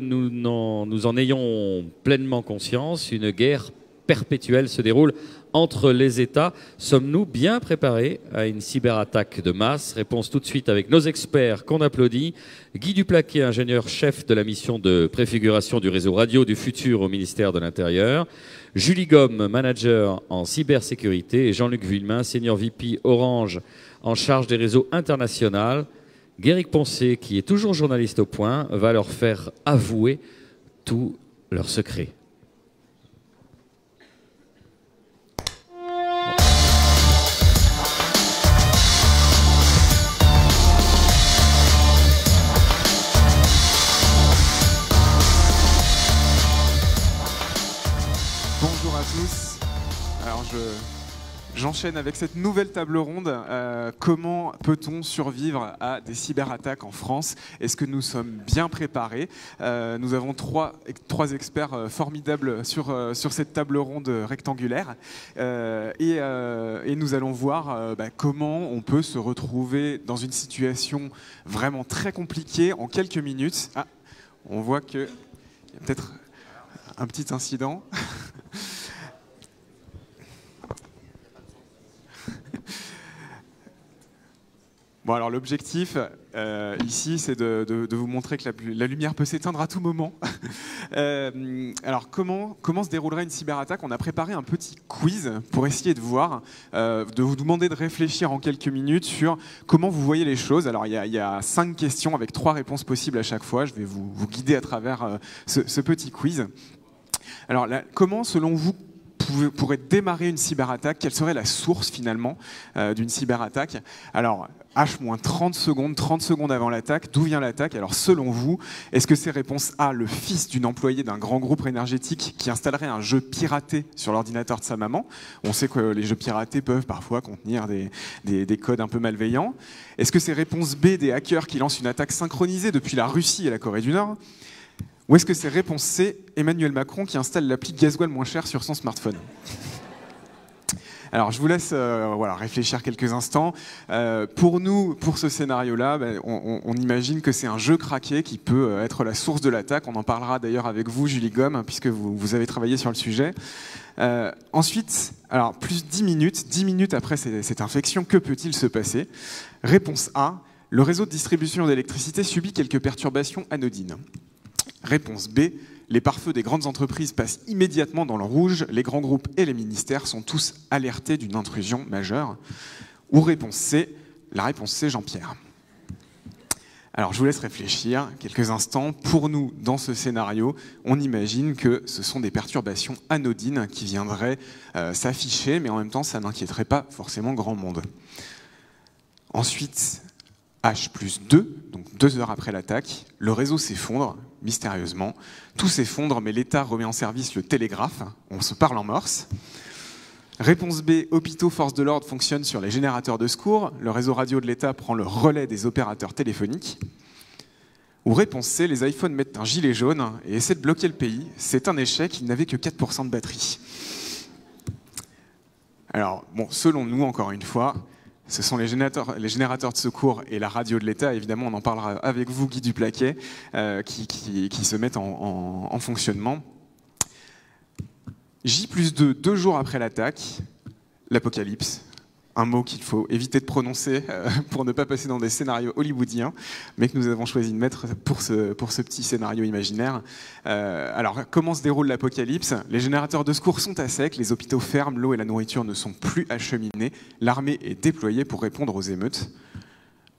nous, en ayons pleinement conscience, une guerre perpétuelle se déroule entre les États. Sommes-nous bien préparés à une cyberattaque de masse? Réponse tout de suite avec nos experts qu'on applaudit. Guy Duplaquet, ingénieur-chef de la mission de préfiguration du réseau radio du futur au ministère de l'Intérieur. Julie Gomme, manager en cybersécurité. Et Jean-Luc Villemain, senior VP Orange en charge des réseaux internationaux. Guéric Poncé, qui est toujours journaliste au point, va leur faire avouer tous leurs secrets. J'enchaîne avec cette nouvelle table ronde. Euh, comment peut-on survivre à des cyberattaques en France? Est-ce que nous sommes bien préparés? Euh, Nous avons trois, experts euh, formidables sur, cette table ronde rectangulaire. Et, et, nous allons voir bah, comment on peut se retrouver dans une situation vraiment très compliquée en quelques minutes. Ah, on voit qu'il y a peut-être un petit incident. Bon, alors l'objectif euh, ici, c'est de, vous montrer que la, lumière peut s'éteindre à tout moment. Euh, alors, comment, comment se déroulera une cyberattaque? On a préparé un petit quiz pour essayer de voir, euh, de vous demander de réfléchir en quelques minutes sur comment vous voyez les choses. Alors, il y, a, cinq questions avec trois réponses possibles à chaque fois. Je vais vous, guider à travers ce, petit quiz. Alors, comment, selon vous, pourrait démarrer une cyberattaque Quelle serait la source finalement d'une cyberattaque? Alors, H-30 secondes, 30 secondes avant l'attaque. D'où vient l'attaque? Alors selon vous, est-ce que c'est réponse A, le fils d'une employée d'un grand groupe énergétique qui installerait un jeu piraté sur l'ordinateur de sa maman? On sait que les jeux piratés peuvent parfois contenir des, des codes un peu malveillants. Est-ce que c'est réponse B, des hackers qui lancent une attaque synchronisée depuis la Russie et la Corée du Nord Ou est-ce que c'est réponse C, Emmanuel Macron qui installe l'appli gasoil moins cher sur son smartphone alors, je vous laisse euh, voilà, réfléchir quelques instants. Euh, pour nous, pour ce scénario-là, ben, on, imagine que c'est un jeu craqué qui peut euh, être la source de l'attaque. On en parlera d'ailleurs avec vous, Julie Gomme, puisque vous, avez travaillé sur le sujet. ensuite, alors, plus 10 minutes, 10 minutes après cette infection, que peut-il se passer? Réponse A, le réseau de distribution d'électricité subit quelques perturbations anodines. Réponse B, les pare-feux des grandes entreprises passent immédiatement dans le rouge, les grands groupes et les ministères sont tous alertés d'une intrusion majeure. Ou réponse C, la réponse C, Jean-Pierre. Alors je vous laisse réfléchir quelques instants. Pour nous, dans ce scénario, on imagine que ce sont des perturbations anodines qui viendraient euh, s'afficher, mais en même temps, ça n'inquiéterait pas forcément grand monde. Ensuite, H plus 2, donc deux heures après l'attaque, le réseau s'effondre, mystérieusement. Tout s'effondre, mais l'État remet en service le télégraphe. On se parle en morse. Réponse B, hôpitaux, forces de l'ordre fonctionnent sur les générateurs de secours. Le réseau radio de l'État prend le relais des opérateurs téléphoniques. Ou réponse C, les iPhones mettent un gilet jaune et essaient de bloquer le pays. C'est un échec, ils n'avaient que 4% de batterie. Alors, bon, selon nous, encore une fois, ce sont les générateurs, de secours et la radio de l'État. Évidemment, on en parlera avec vous, Guy Duplaquet, euh, qui, qui, se mettent en, fonctionnement. J plus 2, deux jours après l'attaque, l'apocalypse un mot qu'il faut éviter de prononcer euh, pour ne pas passer dans des scénarios hollywoodiens, mais que nous avons choisi de mettre pour ce, petit scénario imaginaire. Euh, alors, comment se déroule l'apocalypse? Les générateurs de secours sont à sec, les hôpitaux ferment, l'eau et la nourriture ne sont plus acheminées, l'armée est déployée pour répondre aux émeutes.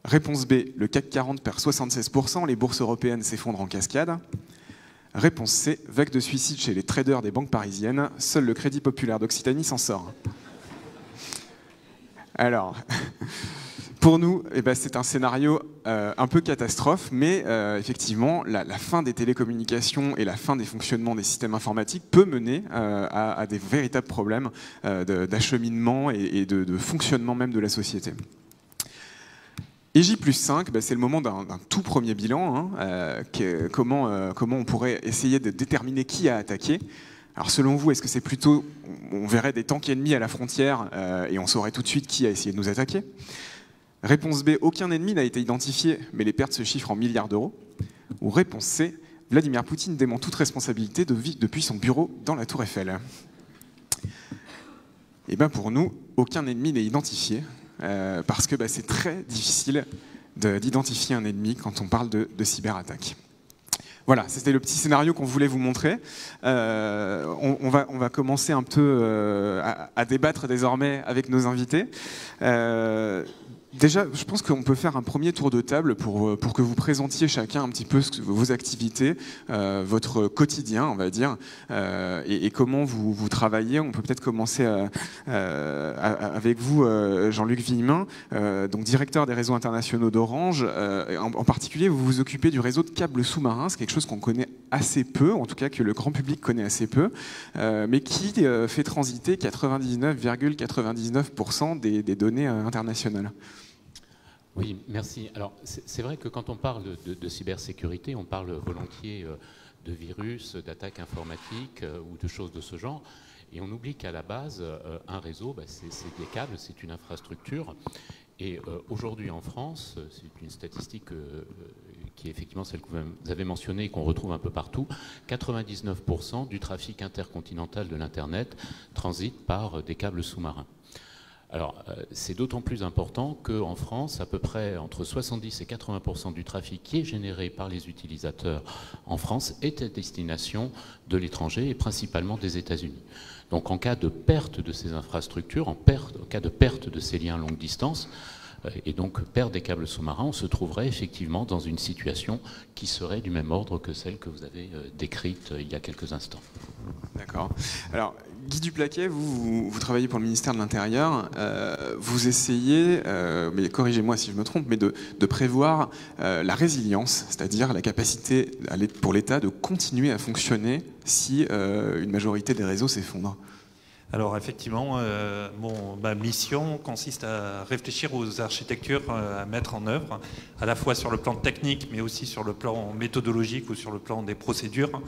Réponse B, le CAC 40 perd 76%, les bourses européennes s'effondrent en cascade. Réponse C, vague de suicide chez les traders des banques parisiennes, seul le Crédit Populaire d'Occitanie s'en sort. Alors, pour nous, eh ben, c'est un scénario euh, un peu catastrophe, mais euh, effectivement, la, fin des télécommunications et la fin des fonctionnements des systèmes informatiques peut mener euh, à, des véritables problèmes d'acheminement et, de, fonctionnement même de la société. Et J plus 5, ben, c'est le moment d'un tout premier bilan. Hein, comment, comment on pourrait essayer de déterminer qui a attaqué alors selon vous, est-ce que c'est plutôt, on verrait des tanks ennemis à la frontière euh, et on saurait tout de suite qui a essayé de nous attaquer? Réponse B, aucun ennemi n'a été identifié, mais les pertes se chiffrent en milliards d'euros. Ou réponse C, Vladimir Poutine dément toute responsabilité de depuis son bureau dans la Tour Eiffel. Et eh bien pour nous, aucun ennemi n'est identifié, euh, parce que bah, c'est très difficile d'identifier un ennemi quand on parle de, cyberattaque. Voilà, c'était le petit scénario qu'on voulait vous montrer. Euh, on, va, commencer un peu euh, à, à, débattre désormais avec nos invités. Déjà, je pense qu'on peut faire un premier tour de table pour, euh, que vous présentiez chacun un petit peu vos activités, euh, votre quotidien, on va dire, euh, et, comment vous, travaillez. On peut peut-être commencer avec vous, Jean-Luc Villemin, donc directeur des réseaux internationaux d'Orange. En, particulier, vous vous occupez du réseau de câbles sous-marins, c'est quelque chose qu'on connaît assez peu, en tout cas que le grand public connaît assez peu, mais qui fait transiter 99,99% des, des données internationales. Oui, merci. Alors, c'est vrai que quand on parle de, cybersécurité, on parle volontiers euh, de virus, d'attaques informatiques euh, ou de choses de ce genre. Et on oublie qu'à la base, euh, un réseau, bah, c'est des câbles, c'est une infrastructure. Et aujourd'hui en France, c'est une statistique qui est effectivement celle que vous avez mentionnée et qu'on retrouve un peu partout, 99% du trafic intercontinental de l'Internet transite par des câbles sous-marins. Alors, euh, c'est d'autant plus important qu'en France, à peu près entre 70 et 80 du trafic qui est généré par les utilisateurs en France est à destination de l'étranger et principalement des États-Unis. Donc, en cas de perte de ces infrastructures, en, cas de perte de ces liens longue distance, euh, et donc perte des câbles sous-marins, on se trouverait effectivement dans une situation qui serait du même ordre que celle que vous avez euh, décrite il y a quelques instants. D'accord. Alors, Guy Duplaquet, vous, vous, travaillez pour le ministère de l'Intérieur. Euh, vous essayez, euh, mais corrigez-moi si je me trompe, mais de, prévoir euh, la résilience, c'est-à-dire la capacité pour l'État de continuer à fonctionner si une majorité des réseaux s'effondrent. Alors effectivement, ma mission consiste à réfléchir aux architectures à mettre en œuvre, à la fois sur le plan technique, mais aussi sur le plan méthodologique ou sur le plan des procédures, euh,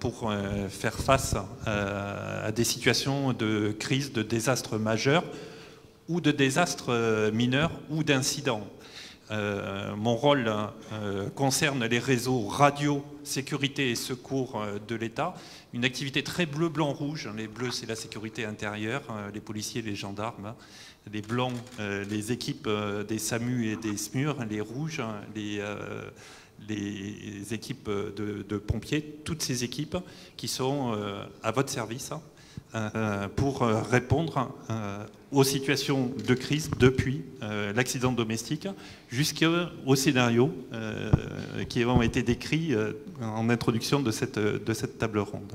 pour euh, faire face euh, à des situations de crise, de désastres majeurs ou de désastres mineurs ou d'incidents. mon rôle concerne les réseaux radio, sécurité et secours de l'État. Une activité très bleu, blanc, rouge. Les bleus, c'est la sécurité intérieure, les policiers, les gendarmes. Les blancs, les équipes des SAMU et des SMUR. Les rouges, les les équipes de, pompiers, toutes ces équipes qui sont euh, à votre service euh, pour euh, répondre aux situations de crise depuis l'accident domestique jusqu'au scénario qui ont été décrits en introduction de cette, de cette table ronde.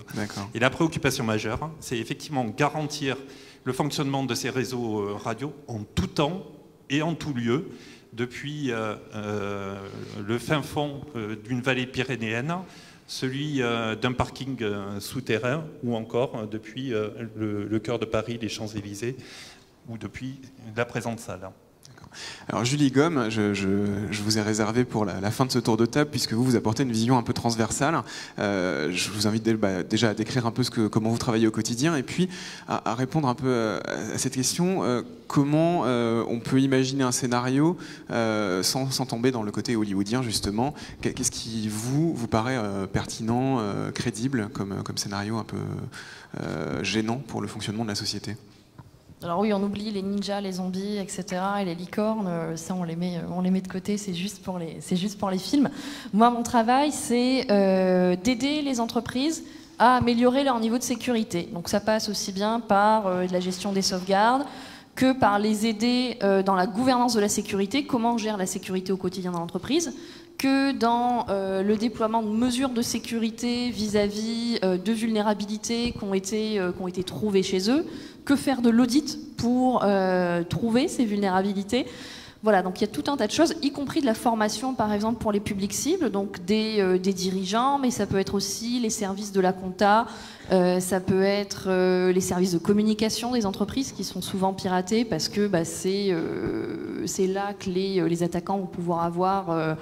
Et la préoccupation majeure, c'est effectivement garantir le fonctionnement de ces réseaux radio en tout temps et en tout lieu depuis euh, euh, le fin fond euh, d'une vallée pyrénéenne, celui d'un parking souterrain, ou encore depuis le, cœur de Paris, les Champs-Élysées, ou depuis la présente salle. Alors Julie Gomme, je, vous ai réservé pour la, fin de ce tour de table, puisque vous vous apportez une vision un peu transversale. Euh, je vous invite déjà à décrire un peu comment vous travaillez au quotidien, et puis à, répondre un peu euh, à, cette question, euh, comment on peut imaginer un scénario sans, tomber dans le côté hollywoodien, justement. Qu'est-ce qui, vous, vous paraît pertinent, crédible, comme scénario un peu gênant pour le fonctionnement de la société? Alors oui, on oublie les ninjas, les zombies, etc. et les licornes. Euh, ça, on les met, on les met de côté. C'est juste pour les, c'est juste pour les films. Moi, mon travail, c'est euh, d'aider les entreprises à améliorer leur niveau de sécurité. Donc ça passe aussi bien par euh, la gestion des sauvegardes que par les aider dans la gouvernance de la sécurité, comment on gère la sécurité au quotidien dans l'entreprise, que dans le déploiement de mesures de sécurité vis-à-vis de vulnérabilités qui ont été, ont été trouvées chez eux, que faire de l'audit pour euh, trouver ces vulnérabilités? Voilà, donc il y a tout un tas de choses, y compris de la formation, par exemple, pour les publics cibles, donc des, euh, dirigeants, mais ça peut être aussi les services de la compta, euh, ça peut être les services de communication des entreprises qui sont souvent piratés parce que bah, c'est là que les, les, attaquants vont pouvoir avoir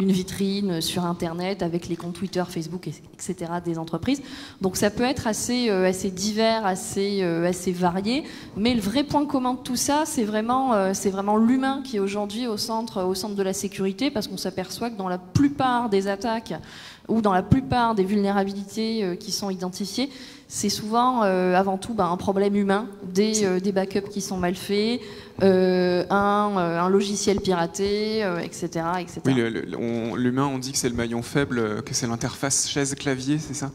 une vitrine sur Internet avec les comptes Twitter, Facebook, etc. des entreprises. Donc ça peut être assez, assez divers, assez, assez varié, mais le vrai point commun de tout ça, c'est vraiment, c'est vraiment l'humain qui est aujourd'hui au centre, au centre de la sécurité, parce qu'on s'aperçoit que dans la plupart des attaques ou dans la plupart des vulnérabilités qui sont identifiées, c'est souvent euh, avant tout bah, un problème humain, des, euh, des, backups qui sont mal faits, euh, un, logiciel piraté, etc., etc. Oui, l'humain, on, dit que c'est le maillon faible, que c'est l'interface chaise-clavier, c'est ça?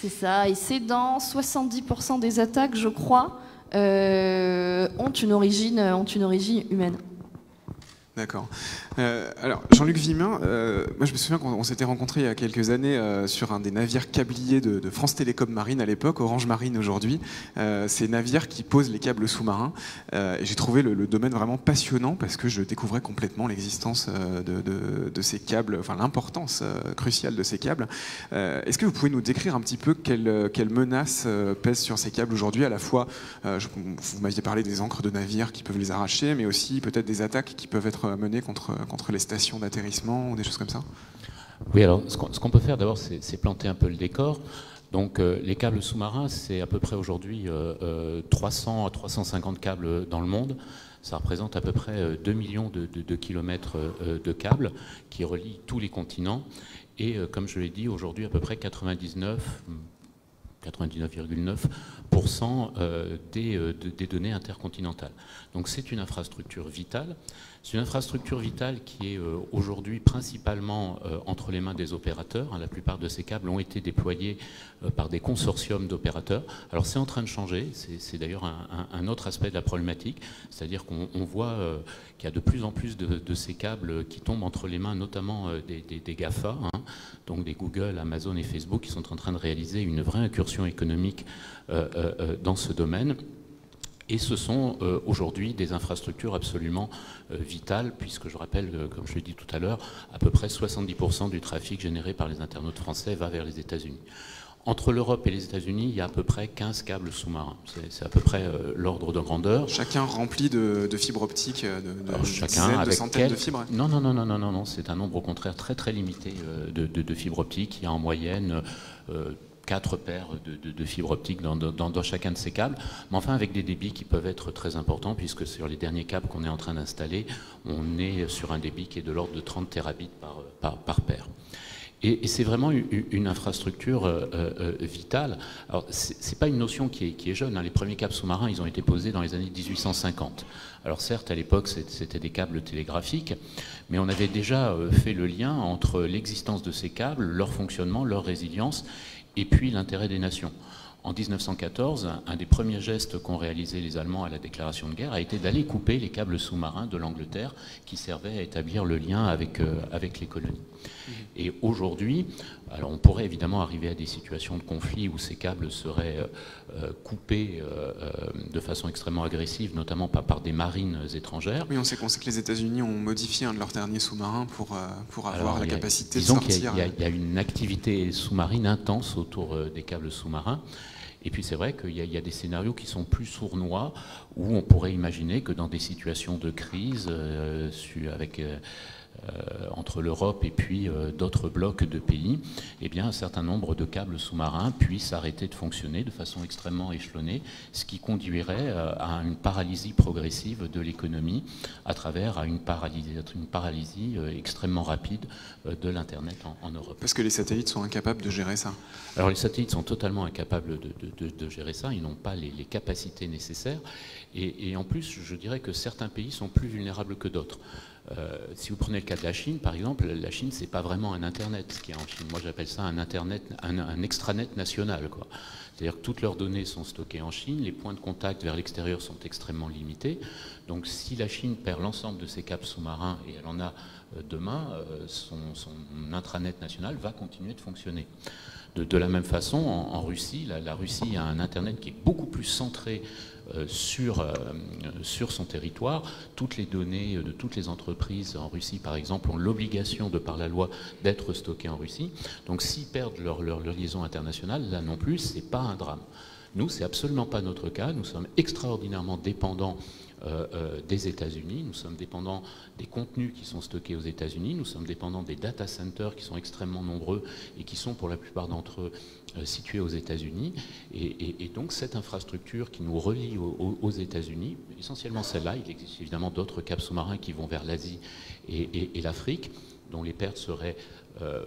C'est ça, et c'est dans 70% des attaques, je crois, ont, une origine, ont une origine humaine. D'accord. Euh, alors, Jean-Luc Vimin, euh, moi je me souviens qu'on s'était rencontrés il y a quelques années euh, sur un des navires câbliers de, France Télécom Marine à l'époque, Orange Marine aujourd'hui. ces navires qui posent les câbles sous-marins. j'ai trouvé le, domaine vraiment passionnant parce que je découvrais complètement l'existence de, ces câbles, enfin l'importance cruciale de ces câbles. Est-ce que vous pouvez nous décrire un petit peu quelles quelle menaces pèsent sur ces câbles aujourd'hui À la fois, vous m'aviez parlé des encres de navires qui peuvent les arracher, mais aussi peut-être des attaques qui peuvent être menées contre contre les stations d'atterrissement ou des choses comme ça Oui, alors ce qu'on peut faire d'abord, c'est planter un peu le décor. Donc euh, les câbles sous-marins, c'est à peu près aujourd'hui 300 euh, euh, à 350 câbles dans le monde. Ça représente à peu près 2 millions de, kilomètres de câbles qui relient tous les continents. Et comme je l'ai dit, aujourd'hui à peu près 99, 99,9% euh, des, euh, des, données intercontinentales. Donc c'est une infrastructure vitale. C'est une infrastructure vitale qui est euh, aujourd'hui principalement entre les mains des opérateurs. Hein. La plupart de ces câbles ont été déployés par des consortiums d'opérateurs. Alors c'est en train de changer, c'est d'ailleurs un, autre aspect de la problématique, c'est-à-dire qu'on voit qu'il y a de plus en plus de, ces câbles qui tombent entre les mains notamment des, GAFA, hein. donc des Google, Amazon et Facebook, qui sont en train de réaliser une vraie incursion économique euh, euh, euh, dans ce domaine. Et ce sont aujourd'hui des infrastructures absolument vitales, puisque je rappelle, comme je l'ai dit tout à l'heure, à peu près 70% du trafic généré par les internautes français va vers les États-Unis. Entre l'Europe et les États-Unis, il y a à peu près 15 câbles sous-marins. C'est à peu près l'ordre de grandeur. Chacun rempli de, fibres optiques, de, chacun avec centaines de fibres Non, non, non, non, non, non, non. c'est un nombre au contraire très très limité de, fibres optiques. Il y a en moyenne quatre paires de, fibres optiques dans, chacun de ces câbles, mais enfin avec des débits qui peuvent être très importants, puisque sur les derniers câbles qu'on est en train d'installer, on est sur un débit qui est de l'ordre de 30 terabits par, par, paire. Et, c'est vraiment une, infrastructure euh, euh, vitale. Alors, ce n'est pas une notion qui est, jeune. Hein. Les premiers câbles sous-marins, ils ont été posés dans les années 1850. Alors certes, à l'époque, c'était des câbles télégraphiques, mais on avait déjà euh, fait le lien entre l'existence de ces câbles, leur fonctionnement, leur résilience, et puis l'intérêt des nations. En 1914, un des premiers gestes qu'ont réalisé les Allemands à la déclaration de guerre a été d'aller couper les câbles sous-marins de l'Angleterre qui servaient à établir le lien avec, euh, avec les colonies. Mmh. Et aujourd'hui, alors on pourrait évidemment arriver à des situations de conflit où ces câbles seraient euh, euh, coupés de façon extrêmement agressive, notamment pas par des marines étrangères. Oui, on sait, qu'on sait que les États-Unis ont modifié un de leurs derniers sous-marins pour, pour avoir la capacité de sortir. Il y, a une activité sous-marine intense autour des câbles sous-marins. Et puis c'est vrai qu'il y, a des scénarios qui sont plus sournois, où on pourrait imaginer que dans des situations de crise, euh, avec euh, euh, entre l'Europe et puis euh, d'autres blocs de pays, eh bien, un certain nombre de câbles sous-marins puissent arrêter de fonctionner de façon extrêmement échelonnée, ce qui conduirait euh, à une paralysie progressive de l'économie à travers une paralysie, une paralysie extrêmement rapide de l'Internet en, Europe. Parce que les satellites sont incapables de gérer ça Alors les satellites sont totalement incapables de, gérer ça, ils n'ont pas les, capacités nécessaires. et en plus, je dirais que certains pays sont plus vulnérables que d'autres. Euh, si vous prenez le cas de la Chine, par exemple, la Chine, c'est pas vraiment un Internet ce qui est en Chine. Moi, j'appelle ça un Internet, un, extranet national. C'est-à-dire que toutes leurs données sont stockées en Chine, les points de contact vers l'extérieur sont extrêmement limités. Donc, si la Chine perd l'ensemble de ses câbles sous-marins, et elle en a euh, demain, euh, son, intranet national va continuer de fonctionner. De, la même façon, en, Russie, la, Russie a un Internet qui est beaucoup plus centré sur, euh, sur son territoire. Toutes les données de toutes les entreprises en Russie, par exemple, ont l'obligation, de par la loi, d'être stockées en Russie. Donc s'ils perdent leur, leur, liaison internationale, là non plus, c'est pas un drame. Nous, c'est absolument pas notre cas. Nous sommes extraordinairement dépendants euh, euh, des États-Unis. Nous sommes dépendants des contenus qui sont stockés aux États-Unis. Nous sommes dépendants des data centers qui sont extrêmement nombreux et qui sont pour la plupart d'entre eux euh, situés aux États-Unis. Et, donc cette infrastructure qui nous relie aux, États-Unis, essentiellement celle-là, il existe évidemment d'autres caps sous-marins qui vont vers l'Asie et, l'Afrique, dont les pertes seraient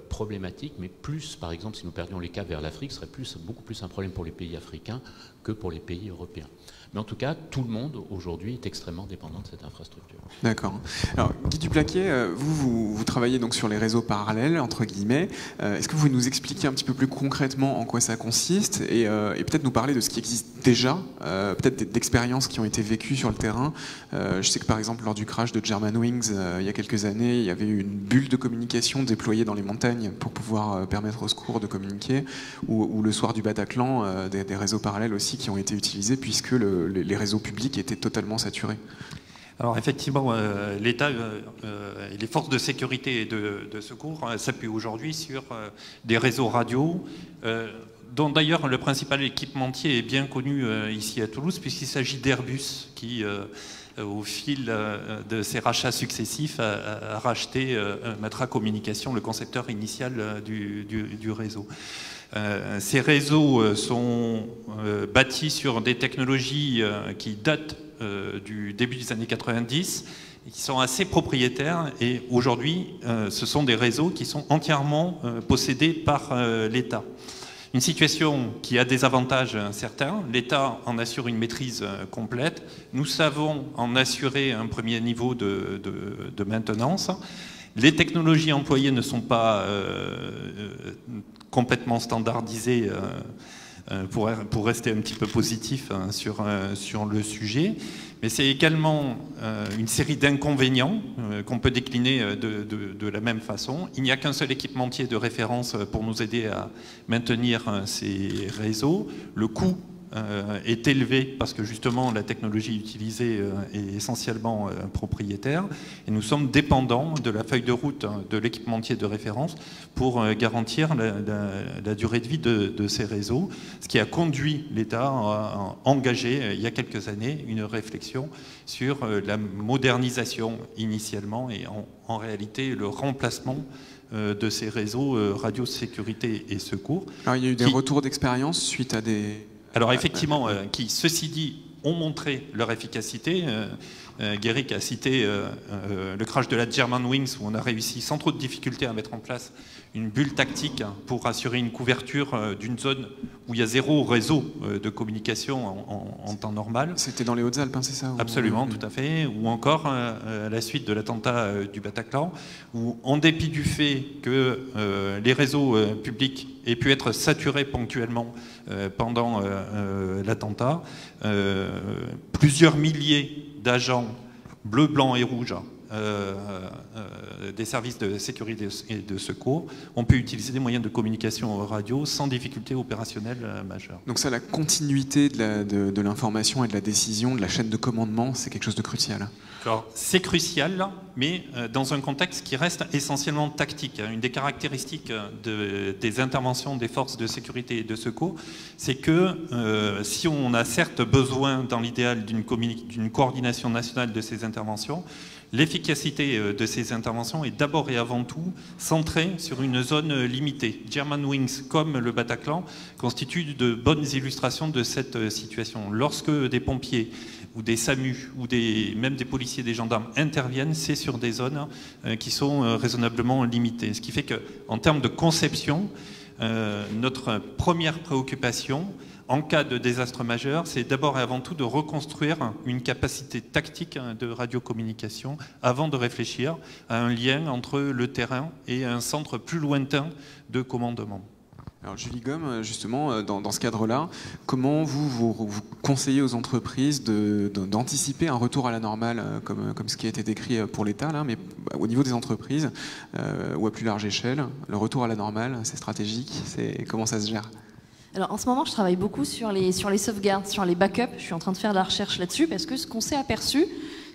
problématiques, mais plus, par exemple, si nous perdions les caps vers l'Afrique, ce serait plus, beaucoup plus un problème pour les pays africains que pour les pays européens. Mais en tout cas, tout le monde aujourd'hui est extrêmement dépendant de cette infrastructure. D'accord. Alors, Guy Duplaquet, euh, vous, vous, travaillez donc sur les réseaux parallèles, entre guillemets. Euh, est-ce que vous pouvez nous expliquer un petit peu plus concrètement en quoi ça consiste et, euh, peut-être nous parler de ce qui existe déjà, peut-être d'expériences qui ont été vécues sur le terrain? Je sais que par exemple, lors du crash de Germanwings, il y a quelques années, il y avait eu une bulle de communication déployée dans les montagnes pour pouvoir permettre aux secours de communiquer, ou, le soir du Bataclan, des réseaux parallèles aussi qui ont été utilisés puisque le, les réseaux publics étaient totalement saturés. Alors effectivement, euh, l'État euh, euh, et les forces de sécurité et de, secours s'appuient aujourd'hui sur des réseaux radio, dont d'ailleurs le principal équipementier est bien connu ici à Toulouse, puisqu'il s'agit d'Airbus, qui au fil de ses rachats successifs a, racheté Matra Communication, le concepteur initial du réseau. Euh, ces réseaux euh, sont euh, bâtis sur des technologies qui datent du début des années 90 et qui sont assez propriétaires. Et aujourd'hui, ce sont des réseaux qui sont entièrement possédés par l'État. Une situation qui a des avantages certains. L'État en assure une maîtrise complète. Nous savons en assurer un premier niveau de, maintenance. Les technologies employées ne sont pas complètement euh, euh, pour, pour, rester un petit peu positif hein, sur, euh, sur le sujet. Mais c'est également une série d'inconvénients qu'on peut décliner de, de, la même façon. Il n'y a qu'un seul équipementier de référence pour nous aider à maintenir ces réseaux. Le coût euh, est élevé parce que justement la technologie utilisée euh, est essentiellement euh, propriétaire et nous sommes dépendants de la feuille de route hein, de l'équipementier de référence pour garantir la, durée de vie de, ces réseaux, ce qui a conduit l'État à engager il y a quelques années une réflexion sur la modernisation initialement et en, en réalité le remplacement de ces réseaux radio sécurité et secours. Alors, il y a eu des retours d'expérience suite à des alors effectivement, euh, qui, ceci dit, ont montré leur efficacité. Euh, euh, Guéric a cité le crash de la German Wings, où on a réussi sans trop de difficultés à mettre en place une bulle tactique pour assurer une couverture d'une zone où il y a zéro réseau de communication en, temps normal. C'était dans les Hautes-Alpes, hein, c'est ça Absolument, tout à fait. Ou encore à la suite de l'attentat du Bataclan, où en dépit du fait que les réseaux publics aient pu être saturés ponctuellement euh, pendant euh, euh, l'attentat. plusieurs milliers d'agents bleus, blancs et rouges des services de sécurité et de secours ont pu utiliser des moyens de communication radio sans difficulté opérationnelle majeure. Donc ça, la continuité de l'information et de la décision, de la chaîne de commandement, c'est quelque chose de crucial. C'est crucial, mais euh, dans un contexte qui reste essentiellement tactique. Hein. Une des caractéristiques euh, des interventions des forces de sécurité et de secours, c'est que euh, si on a certes besoin, dans l'idéal, d'une coordination nationale de ces interventions, L'efficacité de ces interventions est d'abord et avant tout centrée sur une zone limitée. German Wings, comme le Bataclan, constituent de bonnes illustrations de cette situation. Lorsque des pompiers ou des SAMU ou même des policiers, des gendarmes interviennent, c'est sur des zones euh, qui sont euh, raisonnablement limitées. Ce qui fait qu'en termes de conception, euh, notre première préoccupation, en cas de désastre majeur, c'est d'abord et avant tout de reconstruire une capacité tactique de radiocommunication avant de réfléchir à un lien entre le terrain et un centre plus lointain de commandement. Alors Julie Gomme, justement, euh, dans, ce cadre-là, comment vous, conseillez aux entreprises d'anticiper un retour à la normale, euh, comme, ce qui a été décrit euh, pour l'État, là, mais bah, au niveau des entreprises, ou à plus large échelle, le retour à la normale, c'est stratégique, comment ça se gère? Alors en ce moment, je travaille beaucoup sur les, sur les sauvegardes, sur les backups. Je suis en train de faire de la recherche là-dessus parce que ce qu'on s'est aperçu,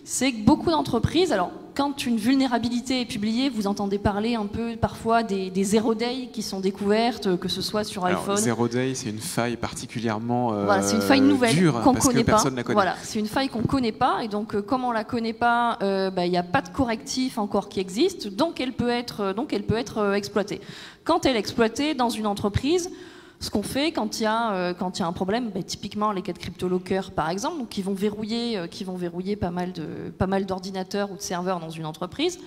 c'est que beaucoup d'entreprises, alors quand une vulnérabilité est publiée, vous entendez parler un peu parfois des, des zero day qui sont découvertes, que ce soit sur Alors, iPhone. Zero Day, c'est une faille particulièrement euh, Voilà, c'est une faille nouvelle dure qu'on parce connaît que pas. personne ne la connaît. Voilà, c'est une faille qu'on connaît pas et donc euh, comme on la connaît pas, euh, bah, il n'y a pas de correctif encore qui existe, donc elle peut être, euh, donc elle peut être exploitée. Quand elle est exploitée dans une entreprise, ce qu'on fait quand il y a euh, y a un problème, bah, typiquement les cas de cryptolocker par exemple, donc qui vont verrouiller, euh, qui vont verrouiller pas mal d'ordinateurs ou de serveurs dans une entreprise.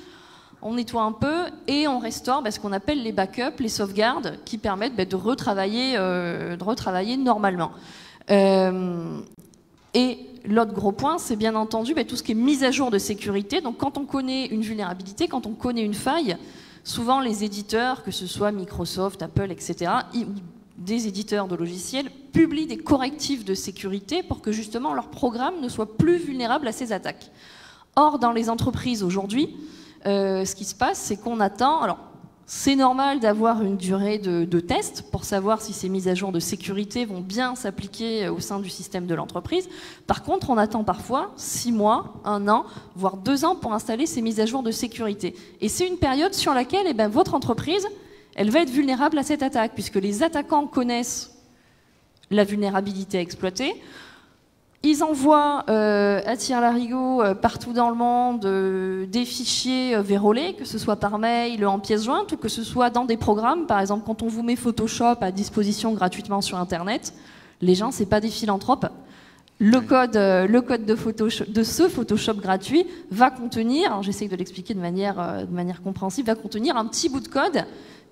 On nettoie un peu et on restaure bah, ce qu'on appelle les backups, les sauvegardes, qui permettent bah, de, retravailler, euh, de retravailler normalement. Et l'autre gros point, c'est bien entendu tout ce qui est mise à jour de sécurité. Donc quand on connaît une vulnérabilité, quand on connaît une faille, souvent les éditeurs, que ce soit Microsoft, Apple, etc., des éditeurs de logiciels, publient des correctifs de sécurité pour que justement leur programme ne soit plus vulnérable à ces attaques. Or, dans les entreprises aujourd'hui, euh, ce qui se passe, c'est qu'on attend. Alors, c'est normal d'avoir une durée de, test pour savoir si ces mises à jour de sécurité vont bien s'appliquer au sein du système de l'entreprise. Par contre, on attend parfois six mois, un an, voire deux ans pour installer ces mises à jour de sécurité. Et c'est une période sur laquelle eh ben, votre entreprise, elle va être vulnérable à cette attaque, puisque les attaquants connaissent la vulnérabilité à exploiter. Ils envoient euh, à tire-larigot euh, partout dans le monde euh, des fichiers euh, vérolés, que ce soit par mail, en pièces jointes, ou que ce soit dans des programmes. Par exemple, quand on vous met Photoshop à disposition gratuitement sur Internet, les gens, c'est pas des philanthropes. Le code, euh, le code de, Photoshop, de ce Photoshop gratuit va contenir, alors j'essaye de l'expliquer de manière, de manière compréhensible, va contenir un petit bout de code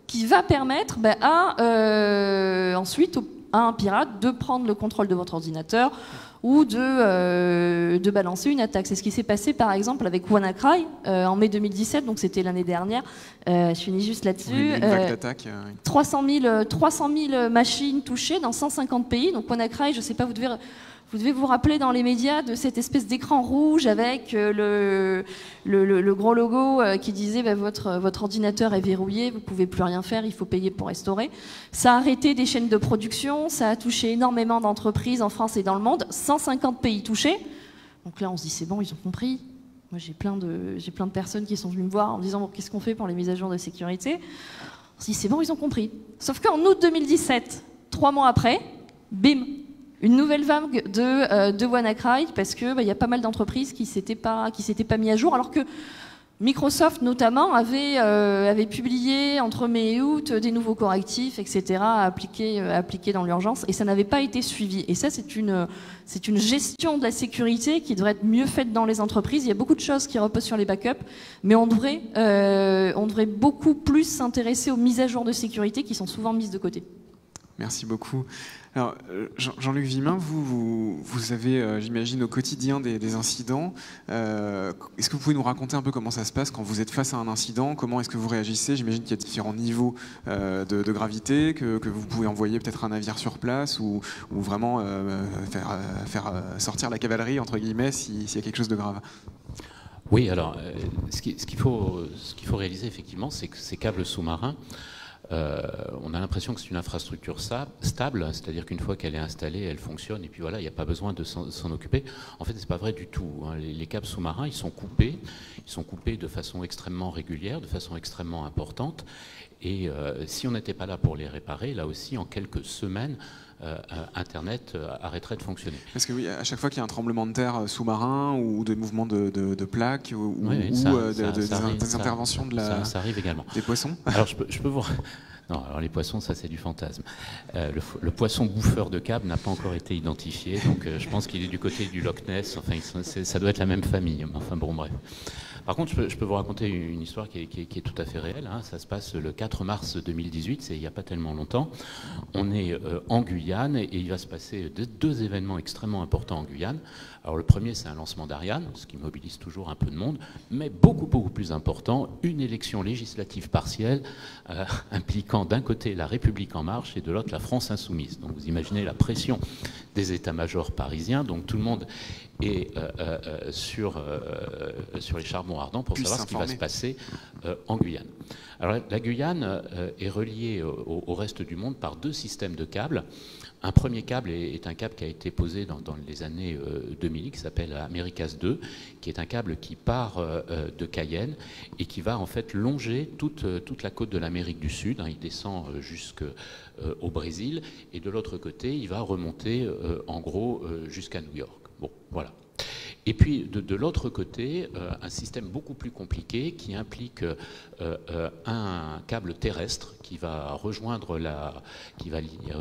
qui va permettre ben, à, euh, ensuite à un pirate de prendre le contrôle de votre ordinateur ou de, euh, de balancer une attaque. C'est ce qui s'est passé par exemple avec WannaCry euh, en mai 2017, donc c'était l'année dernière. Je finis juste là-dessus. Oui, une Euh, vague d'attaque. euh, oui. 300 000, euh, 300 000 machines touchées dans 150 pays. Donc WannaCry, je ne sais pas, vous devez, vous devez vous rappeler dans les médias de cette espèce d'écran rouge avec euh, le, le, gros logo euh, qui disait bah, votre, votre ordinateur est verrouillé, vous ne pouvez plus rien faire, il faut payer pour restaurer. Ça a arrêté des chaînes de production, ça a touché énormément d'entreprises en France et dans le monde, 150 pays touchés. Donc là, on se dit c'est bon, ils ont compris. Moi, j'ai plein de, personnes qui sont venues me voir en disant qu'est-ce qu'on fait pour les mises à jour de sécurité? On se dit c'est bon, ils ont compris. Sauf qu'en août 2017, trois mois après, bim, une nouvelle vague de, euh, WannaCry parce que bah, y a pas mal d'entreprises qui s'étaient pas qui pas mis à jour alors que Microsoft notamment avait, euh, avait publié entre mai et août des nouveaux correctifs, etc., à appliquer, euh, à appliquer dans l'urgence, et ça n'avait pas été suivi. Et ça, c'est une, une gestion de la sécurité qui devrait être mieux faite dans les entreprises. Il y a beaucoup de choses qui reposent sur les backups, mais on devrait, euh, on devrait beaucoup plus s'intéresser aux mises à jour de sécurité qui sont souvent mises de côté. Merci beaucoup. Alors, euh, Jean- Jean-Luc Vimin, vous, avez, euh, j'imagine, au quotidien des, incidents. Euh, est-ce que vous pouvez nous raconter un peu comment ça se passe quand vous êtes face à un incident? Comment est-ce que vous réagissez? J'imagine qu'il y a différents niveaux de, gravité, que, vous pouvez envoyer peut-être un navire sur place ou, vraiment faire, sortir la cavalerie, entre guillemets, si- s'il y a quelque chose de grave. Oui, alors, ce qui- ce qu'il faut, ce qu'il faut réaliser effectivement, c'est que ces câbles sous-marins, euh, on a l'impression que c'est une infrastructure stable, c'est-à-dire qu'une fois qu'elle est installée, elle fonctionne, et puis voilà, il n'y a pas besoin de s'en occuper. En fait, c'est pas vrai du tout. hein. Les, les câbles sous-marins, ils sont coupés, ils sont coupés de façon extrêmement régulière, de façon extrêmement importante, et euh, si on n'était pas là pour les réparer, là aussi, en quelques semaines, euh, euh, Internet arrêterait de fonctionner. Parce que oui, à chaque fois qu'il y a un tremblement de terre sous-marin ou des mouvements de, de- de plaques ou, ou- Oui, oui, ou, ça- de- ça- de- ça des, arrive, des ça- interventions de la, Ça, ça arrive également. des poissons Alors je peux, je peux vous. Non, alors les poissons, ça c'est du fantasme. Euh, le, poisson bouffeur de câble n'a pas encore été identifié, donc euh, je pense qu'il est du côté du Loch Ness. Enfin, ça doit être la même famille. Enfin bon, bref. Par contre, je peux, vous raconter une histoire qui est, tout à fait réelle. hein. Ça se passe le 4 mars 2018, c'est il n'y a pas tellement longtemps. On est euh, en Guyane et il va se passer deux événements extrêmement importants en Guyane. Alors le premier, c'est un lancement d'Ariane, ce qui mobilise toujours un peu de monde, mais beaucoup, beaucoup plus important, une élection législative partielle euh, impliquant d'un côté la République en marche et de l'autre la France insoumise. Donc vous imaginez la pression des états-majors parisiens, donc tout le monde est euh, euh, sur, sur les charbons Pont-Ardent pour savoir ce qui va se passer en Guyane. Alors la Guyane est reliée au, reste du monde par deux systèmes de câbles. Un premier câble est, un câble qui a été posé dans, les années 2000, qui s'appelle Americas 2, qui est un câble qui part de Cayenne et qui va en fait longer toute, toute la côte de l'Amérique du Sud. Hein. il descend jusqu'au Brésil et de l'autre côté, il va remonter en gros jusqu'à New York. Bon, voilà. Et puis de, l'autre côté, euh, un système beaucoup plus compliqué qui implique euh, euh, un câble terrestre qui va rejoindre la,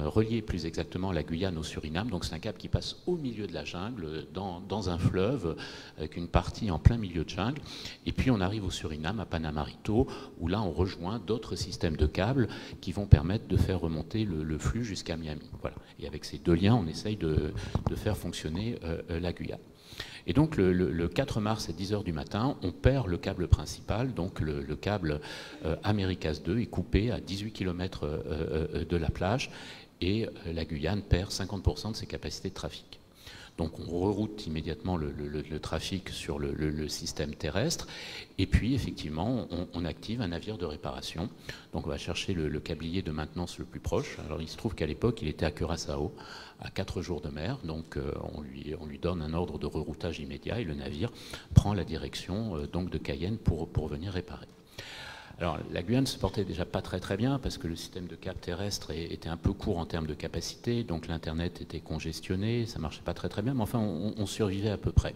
relier plus exactement la Guyane au Suriname. Donc c'est un câble qui passe au milieu de la jungle, dans, un fleuve, avec une partie en plein milieu de jungle. Et puis on arrive au Suriname, à Panamarito, où là on rejoint d'autres systèmes de câbles qui vont permettre de faire remonter le, flux jusqu'à Miami. Voilà. Et avec ces deux liens, on essaye de faire fonctionner la Guyane. Et donc le, 4 mars à 10h du matin, on perd le câble principal, donc le, câble euh, Americas 2 est coupé à 18 km euh, euh, de la plage et la Guyane perd 50% de ses capacités de trafic. Donc on reroute immédiatement le, trafic sur le, système terrestre. Et puis effectivement, on, active un navire de réparation. Donc on va chercher le, câblier de maintenance le plus proche. Alors il se trouve qu'à l'époque, il était à Curaçao, à 4 jours de mer. Donc euh, on, lui, on, lui, donne un ordre de reroutage immédiat et le navire prend la direction euh, donc de Cayenne pour, pour venir réparer. Alors la Guyane se portait déjà pas très très bien parce que le système de cap terrestre était un peu court en termes de capacité, donc l'internet était congestionné, ça marchait pas très très bien, mais enfin on, survivait à peu près.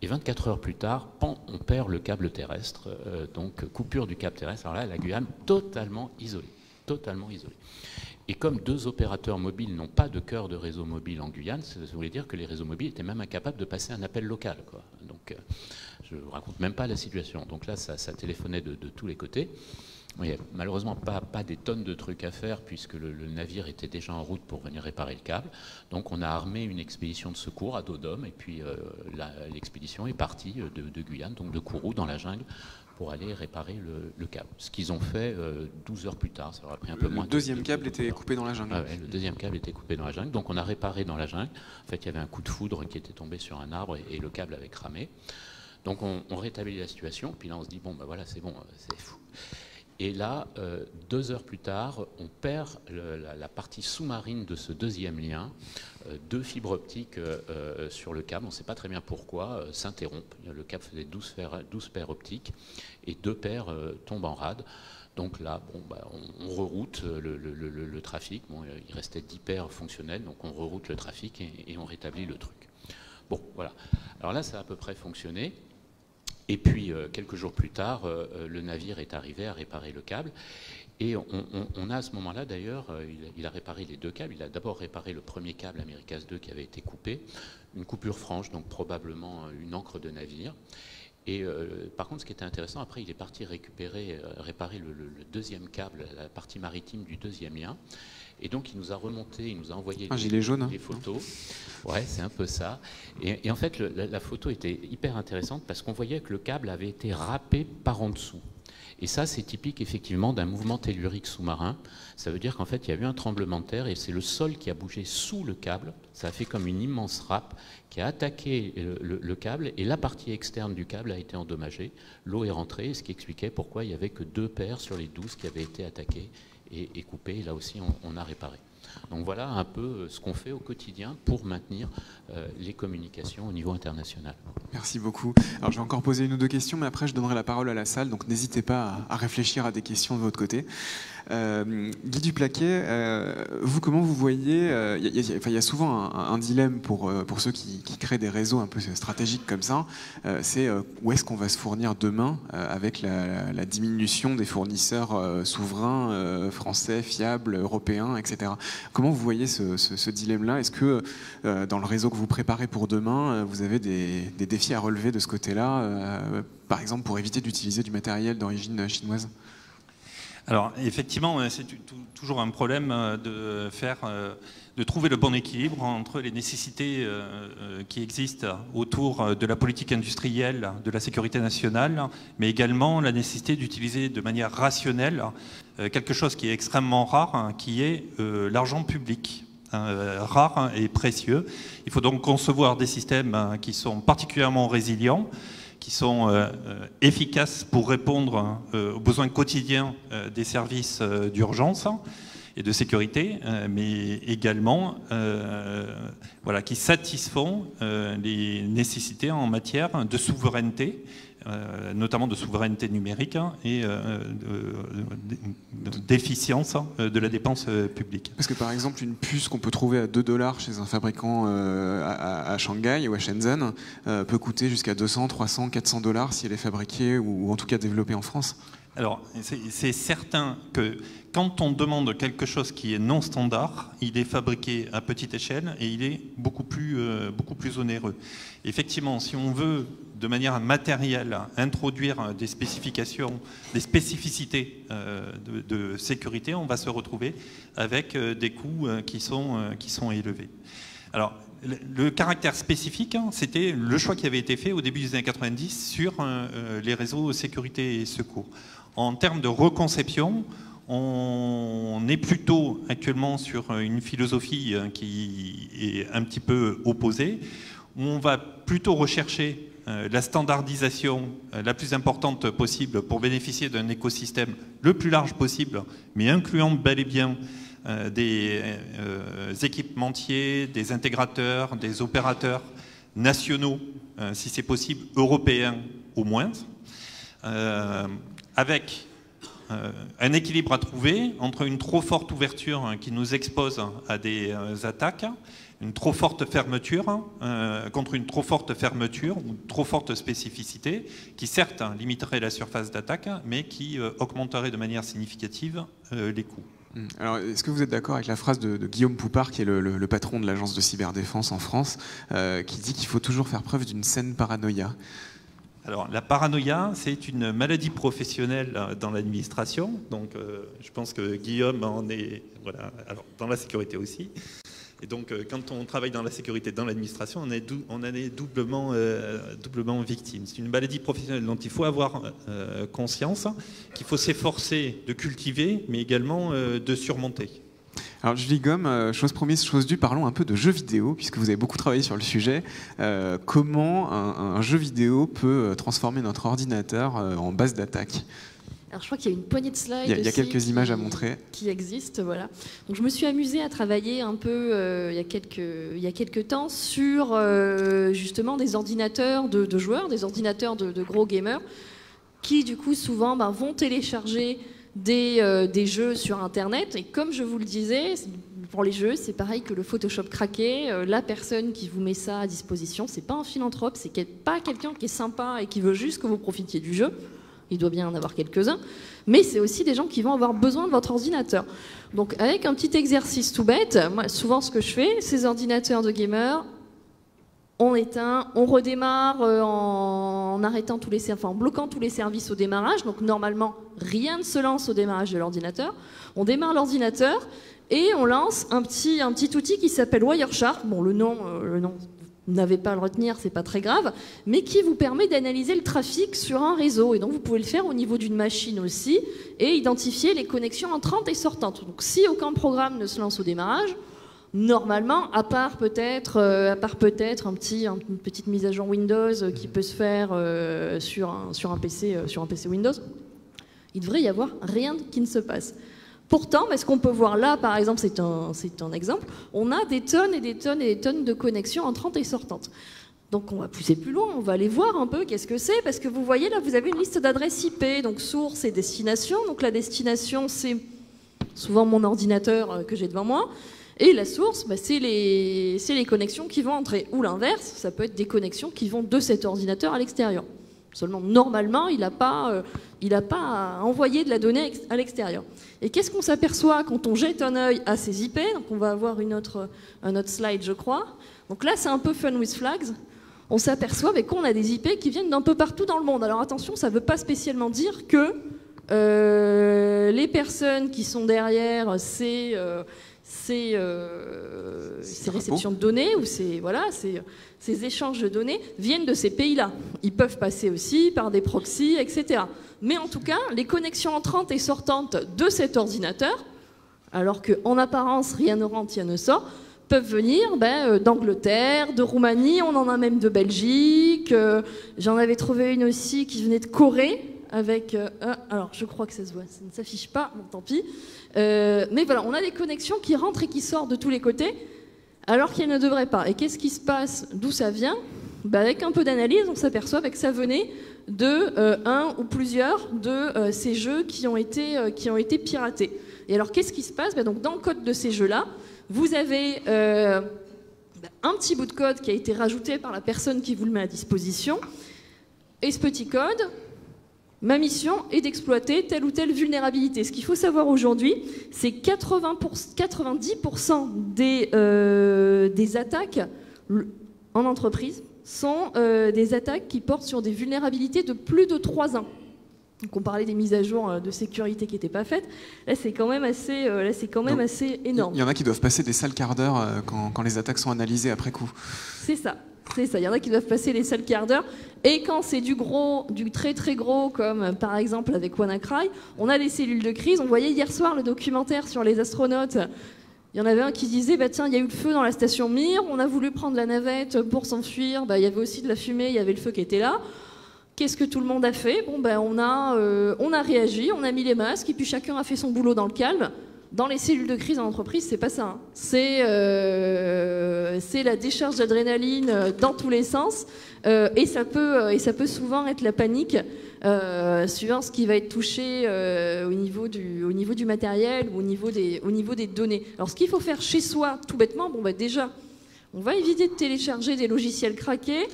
Et 24 heures plus tard, on perd le câble terrestre, euh, donc coupure du câble terrestre. Alors là, la Guyane totalement isolée, totalement isolée. Et comme deux opérateurs mobiles n'ont pas de cœur de réseau mobile en Guyane, ça voulait dire que les réseaux mobiles étaient même incapables de passer un appel local. Donc, euh, je ne vous raconte même pas la situation. Donc là, ça, téléphonait de, tous les côtés. Malheureusement pas, des tonnes de trucs à faire puisque le, navire était déjà en route pour venir réparer le câble. Donc on a armé une expédition de secours à Dodome et puis euh, l'expédition est partie de, de, Guyane, donc de Kourou dans la jungle pour aller réparer le, câble. Ce qu'ils ont fait 12 euh, heures plus tard. Ça leur a pris un peu moins. Le deuxième câble était coupé dans la jungle. Ah le deuxième câble était coupé dans la jungle. Donc on a réparé dans la jungle. En fait, il y avait un coup de foudre qui était tombé sur un arbre et, le câble avait cramé. Donc on, rétablit la situation. Puis là, on se dit bon, ben voilà, c'est bon, euh, c'est fou. Et là, euh, deux heures plus tard, on perd la, partie sous-marine de ce deuxième lien. Euh, deux fibres optiques euh, sur le câble, on ne sait pas très bien pourquoi, s'interrompent. Le câble faisait 12 paires, 12 paires optiques et deux paires tombent en rade. Donc là, bon, bah, on, reroute le, trafic. Bon, il restait 10 paires fonctionnelles, donc on reroute le trafic et on rétablit le truc. Bon, voilà. Alors là, ça a à peu près fonctionné. Et puis, euh, quelques jours plus tard, euh, euh, le navire est arrivé à réparer le câble. Et on, a à ce moment-là, d'ailleurs, il, a réparé les deux câbles. Il a d'abord réparé le premier câble Americas 2 qui avait été coupé, une coupure franche, donc probablement une encre de navire. Et par contre, ce qui était intéressant, après, il est parti récupérer, réparer le, deuxième câble, la partie maritime du deuxième lien. Et donc, il nous a remonté, il nous a envoyé un gilet jaune, des photos. Ouais, c'est un peu ça. Et, en fait, la, photo était hyper intéressante parce qu'on voyait que le câble avait été râpé par en dessous. Et ça, c'est typique effectivement d'un mouvement tellurique sous-marin. Ça veut dire qu'en fait, il y a eu un tremblement de terre et c'est le sol qui a bougé sous le câble. Ça a fait comme une immense râpe qui a attaqué le, câble et la partie externe du câble a été endommagée. L'eau est rentrée, ce qui expliquait pourquoi il n'y avait que deux paires sur les douze qui avaient été attaquées et, coupé. Là aussi, on, a réparé. Donc voilà un peu ce qu'on fait au quotidien pour maintenir euh, les communications au niveau international. Merci beaucoup. Alors je vais encore poser une ou deux questions, mais après je donnerai la parole à la salle, donc n'hésitez pas à, réfléchir à des questions de votre côté. Euh, Guy Duplaquet, euh, vous, comment vous voyez euh, Il y, a souvent un, dilemme pour, pour ceux qui, créent des réseaux un peu stratégiques comme ça. c'est où est-ce qu'on va se fournir demain avec la, diminution des fournisseurs souverains, français, fiables, européens, etc. Comment vous voyez ce, dilemme-là? Est-ce que dans le réseau que vous préparez pour demain, vous avez des, des défis à relever de ce côté-là par exemple pour éviter d'utiliser du matériel d'origine chinoise? Alors effectivement, euh, c'est toujours un problème euh, de faire, euh, de trouver le bon équilibre entre les nécessités qui existent autour de la politique industrielle, de la sécurité nationale, mais également la nécessité d'utiliser de manière rationnelle quelque chose qui est extrêmement rare, hein, qui est l'argent public. Hein, rare et précieux. Il faut donc concevoir des systèmes hein, qui sont particulièrement résilients, qui sont efficaces pour répondre aux besoins quotidiens des services d'urgence et de sécurité, mais également qui satisfont les nécessités en matière de souveraineté euh, notamment de souveraineté numérique hein, et euh, d'efficience hein, de la dépense euh, publique. Parce que par exemple, une puce qu'on peut trouver à 2 dollars chez un fabricant à, Shanghai ou à Shenzhen peut coûter jusqu'à 200, 300, 400 dollars si elle est fabriquée ou en tout cas développée en France alors, c'est certain que quand on demande quelque chose qui est non standard, il est fabriqué à petite échelle et il est beaucoup plus, beaucoup plus onéreux. Effectivement, si on veut de manière matérielle introduire des spécifications, des spécificités euh, de, sécurité, on va se retrouver avec euh, des coûts euh, qui sont, qui sont élevés. Alors, le caractère spécifique, hein, c'était le choix qui avait été fait au début des années 90 sur les réseaux sécurité et secours. En termes de reconception, on est plutôt actuellement sur une philosophie qui est un petit peu opposée. On va plutôt rechercher euh, la standardisation euh, la plus importante possible pour bénéficier d'un écosystème le plus large possible, mais incluant bel et bien euh, des équipementiers, des intégrateurs, des opérateurs nationaux, si c'est possible, européens au moins, avec un équilibre à trouver entre une trop forte ouverture qui nous expose à des attaques une trop forte fermeture, hein, euh, contre une trop forte fermeture ou trop forte spécificité, qui certes hein, limiterait la surface d'attaque, mais qui euh, augmenterait de manière significative euh, les coûts. Hum. Alors, est-ce que vous êtes d'accord avec la phrase de, Guillaume Poupard, qui est le, patron de l'agence de cyberdéfense en France, qui dit qu'il faut toujours faire preuve d'une saine paranoïa? Alors, la paranoïa, c'est une maladie professionnelle dans l'administration. Donc, je pense que Guillaume en est, voilà, alors, dans la sécurité aussi. Et donc, euh, quand on travaille dans la sécurité, dans l'administration, on, on, en est doublement, euh, doublement victime. C'est une maladie professionnelle dont il faut avoir euh, conscience, qu'il faut s'efforcer de cultiver, mais également de surmonter. Alors Julie Gomme, chose promise, chose due, parlons un peu de jeux vidéo, puisque vous avez beaucoup travaillé sur le sujet. comment un, jeu vidéo peut transformer notre ordinateur en base d'attaque? Alors je crois qu'il y a une poignée de slides. Il y a, quelques images à montrer. Qui existent, voilà. Donc je me suis amusée à travailler un peu euh, il, y a quelques, il y a quelques temps sur euh, justement des ordinateurs de, joueurs, des ordinateurs de, gros gamers, qui du coup souvent ben, vont télécharger des, euh, des, jeux sur Internet. Et comme je vous le disais, pour les jeux, c'est pareil que le Photoshop craqué. la personne qui vous met ça à disposition, c'est pas un philanthrope, c'est pas quelqu'un qui est sympa et qui veut juste que vous profitiez du jeu il doit bien en avoir quelques-uns, mais c'est aussi des gens qui vont avoir besoin de votre ordinateur. Donc avec un petit exercice tout bête, moi souvent ce que je fais, ces ordinateurs de gamers, on éteint, on redémarre euh, en, arrêtant tous les, enfin, en bloquant tous les services au démarrage. Donc normalement, rien ne se lance au démarrage de l'ordinateur. On démarre l'ordinateur et on lance un petit, outil qui s'appelle Wireshark. Bon, le nom, euh, le nom n'avez pas à le retenir, c'est pas très grave, mais qui vous permet d'analyser le trafic sur un réseau. Et donc vous pouvez le faire au niveau d'une machine aussi et identifier les connexions entrantes et sortantes. Donc si aucun programme ne se lance au démarrage, normalement, à part peut-être, euh, à part peut-être un petit, une petite mise à jour Windows qui peut se faire euh, sur, un, sur, un PC, euh, sur un PC Windows, il devrait y avoir rien qui ne se passe. Pourtant, ce qu'on peut voir là, par exemple, c'est un, un, exemple, on a des tonnes et des tonnes et des tonnes de connexions entrantes et sortantes. Donc on va pousser plus loin, on va aller voir un peu qu'est-ce que c'est, parce que vous voyez là, vous avez une liste d'adresses IP, donc source et destination. Donc la destination, c'est souvent mon ordinateur euh, que j'ai devant moi. Et la source, bah, c'est les, les connexions qui vont entrer. Ou l'inverse, ça peut être des connexions qui vont de cet ordinateur à l'extérieur. Seulement, normalement, il n'a pas, euh, pas envoyé de la donnée à l'extérieur. Et qu'est-ce qu'on s'aperçoit quand on jette un œil à ces IP Donc, on va avoir une autre, un autre slide, je crois. Donc là, c'est un peu fun with flags. On s'aperçoit qu'on a des IP qui viennent d'un peu partout dans le monde. Alors attention, ça ne veut pas spécialement dire que euh, les personnes qui sont derrière ces, euh, ces, ces réceptions de données ou ces, voilà, ces, ces échanges de données viennent de ces pays-là. Ils peuvent passer aussi par des proxys, etc. Mais en tout cas, les connexions entrantes et sortantes de cet ordinateur, alors qu'en apparence rien ne rentre, rien ne sort, peuvent venir ben, euh, d'Angleterre, de Roumanie, on en a même de Belgique. euh, J'en avais trouvé une aussi qui venait de Corée. Avec euh, alors je crois que ça se voit, ça ne s'affiche pas, bon tant pis. Euh, mais voilà, on a des connexions qui rentrent et qui sortent de tous les côtés, alors qu'elles ne devraient pas. Et qu'est-ce qui se passe D'où ça vient Ben, Avec un peu d'analyse, on s'aperçoit que ça venait de euh, un ou plusieurs de euh, ces jeux qui ont été, qui ont été piratés. Et alors qu'est-ce qui se passe Ben, donc, Dans le code de ces jeux-là, vous avez ben, un petit bout de code qui a été rajouté par la personne qui vous le met à disposition. Et ce petit code, ma mission est d'exploiter telle ou telle vulnérabilité. Ce qu'il faut savoir aujourd'hui, c'est 80 pour- 90% des, euh, des attaques en entreprise sont euh, des attaques qui portent sur des vulnérabilités de plus de 3 ans. Donc on parlait des mises à jour euh, de sécurité qui n'étaient pas faites. Là, c'est quand même assez, là, c'est quand même Donc, assez énorme. Il y en a qui doivent passer des sales quarts d'heure quand, quand les attaques sont analysées après coup. C'est ça. Ça. Il y en a qui doivent passer les seuls quarts d'heure. Et quand c'est du gros, du très très gros, comme euh, par exemple avec WannaCry, on a des cellules de crise. On voyait hier soir le documentaire sur les astronautes. Il y en avait un qui disait bah tiens, il y a eu le feu dans la station Mir, on a voulu prendre la navette pour s'enfuir, bah, il y avait aussi de la fumée, il y avait le feu qui était là. Qu'est-ce que tout le monde a fait? Bon ben on a, euh, on a réagi, on a mis les masques et puis chacun a fait son boulot dans le calme. Dans les cellules de crise en entreprise, c'est pas ça. hein. C'est euh, c'est la décharge d'adrénaline euh, dans tous les sens euh, et ça peut et ça peut souvent être la panique suivant ce qui va être touché au niveau du au niveau du matériel ou au niveau des au niveau des données. Alors ce qu'il faut faire chez soi, tout bêtement, bon bah déjà, on va éviter de télécharger des logiciels craqués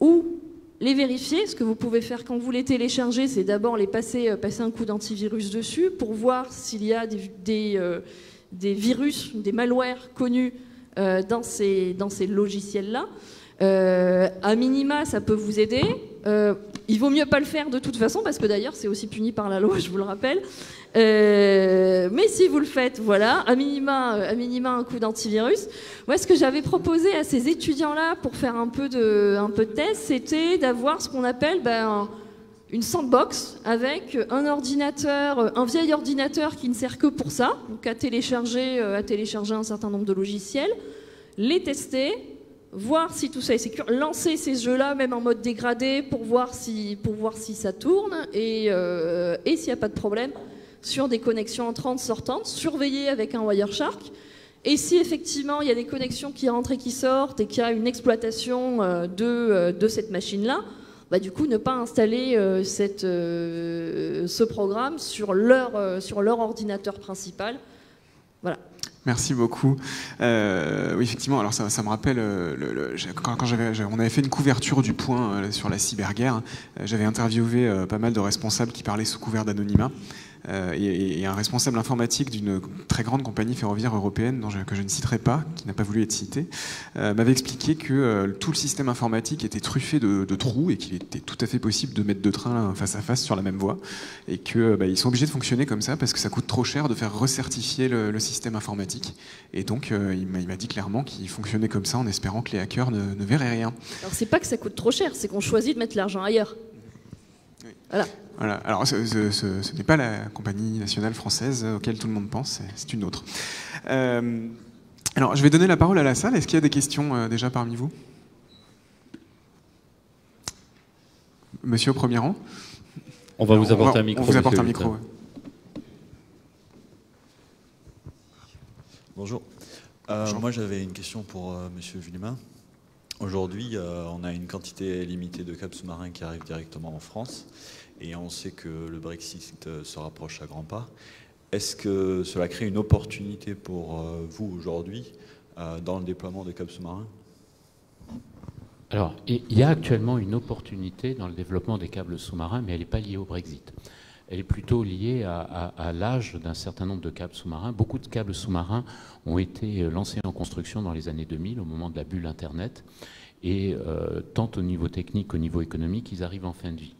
ou les vérifier. Ce que vous pouvez faire quand vous les téléchargez, c'est d'abord les passer, euh, un coup d'antivirus dessus pour voir s'il y a des, euh, virus, des malwares connus euh, dans ces, logiciels-là. Euh, à minima, ça peut vous aider. Il vaut mieux pas le faire de toute façon, parce que d'ailleurs, c'est aussi puni par la loi, je vous le rappelle. Euh, mais si vous le faites, voilà, à minima, à minima un coup d'antivirus. Moi, ce que j'avais proposé à ces étudiants-là pour faire un peu de, un peu de test, c'était d'avoir ce qu'on appelle ben, un- une sandbox avec un ordinateur, un vieil ordinateur qui ne sert que pour ça, donc à télécharger, euh, à télécharger un certain nombre de logiciels, les tester, voir si tout ça est sécur, lancer ces jeux-là même en mode dégradé pour voir si, pour voir si ça tourne et, euh, et s'il n'y a pas de problème sur des connexions entrantes, sortantes, surveiller avec un Wireshark. Et si effectivement il y a des connexions qui rentrent et qui sortent et qu'il y a une exploitation euh, de, euh, de cette machine-là, bah, du coup ne pas installer euh, cette, ce programme sur leur, sur leur ordinateur principal. Voilà. Merci beaucoup. Oui, effectivement, alors ça, ça me rappelle, quand, quand j'avais, on avait fait une couverture du point sur la cyberguerre, j'avais interviewé pas mal de responsables qui parlaient sous couvert d'anonymat. Euh, et, et un responsable informatique d'une très grande compagnie ferroviaire européenne dont je- que je ne citerai pas, qui n'a pas voulu être cité, euh, m'avait expliqué que euh, tout le système informatique était truffé de, trous et qu'il était tout à fait possible de mettre deux trains face à face sur la même voie et que bah, sont obligés de fonctionner comme ça parce que ça coûte trop cher de faire recertifier le, système informatique. Et donc euh, il m'a il m'a dit clairement qu'il fonctionnait comme ça en espérant que les hackers ne, ne verraient rien. Alors c'est pas que ça coûte trop cher, c'est qu'on choisit de mettre l'argent ailleurs. Voilà. Voilà. Alors ce, ce- ce- ce n'est pas la compagnie nationale française auquel tout le monde pense, c'est- une autre. Euh, alors je vais donner la parole à la salle. Est-ce qu'il y a des questions euh, déjà parmi vous? Monsieur au premier rang On va vous On apporter va- un micro. On vous apporte un micro. Hutin. ouais. Bonjour. Euh, Bonjour. Moi, j'avais une question pour euh, Monsieur Villemin. Aujourd'hui, euh, on a une quantité limitée de câbles sous-marins qui arrivent directement en France, et on sait que le Brexit euh, se rapproche à grands pas. Est-ce que cela crée une opportunité pour euh, vous aujourd'hui euh, dans le déploiement des câbles sous-marins Alors, il y a actuellement une opportunité dans le développement des câbles sous-marins, mais elle n'est pas liée au Brexit. Elle est plutôt liée à, l'âge d'un certain nombre de câbles sous-marins. Beaucoup de câbles sous-marins ont été lancés en construction dans les années 2000, au moment de la bulle Internet, et tant au niveau technique qu'au niveau économique, ils arrivent en fin de vie.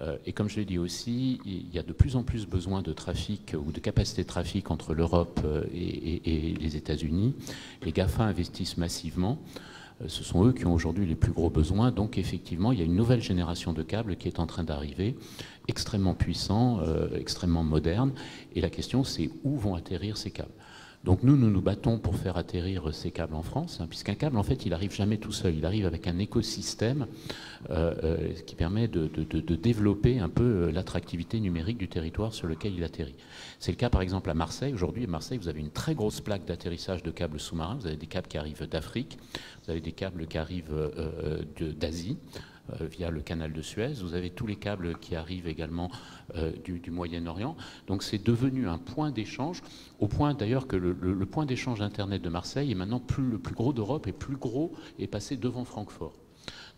Euh, Et comme je l'ai dit aussi, il y a de plus en plus besoin de trafic ou de capacité de trafic entre l'Europe euh, et, les États-Unis. Les GAFA investissent massivement. Euh, Ce sont eux qui ont aujourd'hui les plus gros besoins. Donc effectivement, il y a une nouvelle génération de câbles qui est en train d'arriver, extrêmement puissant, extrêmement moderne. Et la question, c'est où vont atterrir ces câbles? Donc nous, nous nous battons pour faire atterrir ces câbles en France, hein, puisqu'un câble, en fait, il arrive jamais tout seul. Il arrive avec un écosystème euh, euh, qui permet de, développer un peu euh, l'attractivité numérique du territoire sur lequel il atterrit. C'est le cas, par exemple, à Marseille. Aujourd'hui, à Marseille, vous avez une très grosse plaque d'atterrissage de câbles sous-marins. Vous avez des câbles qui arrivent d'Afrique, vous avez des câbles qui arrivent d'Asie. Euh, via le canal de Suez. Vous avez tous les câbles qui arrivent également euh, du, Moyen-Orient. Donc c'est devenu un point d'échange, au point d'ailleurs que le, point d'échange Internet de Marseille est maintenant plus, le plus gros d'Europe et plus gros est passé devant Francfort.